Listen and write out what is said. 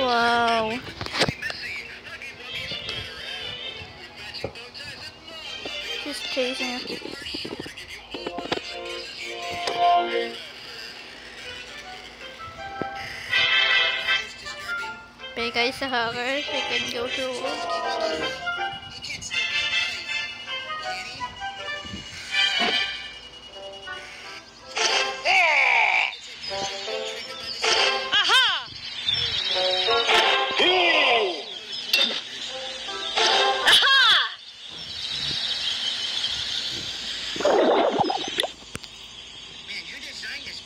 Wow. Just chasing her. Big eyes hug her, she can go to thing is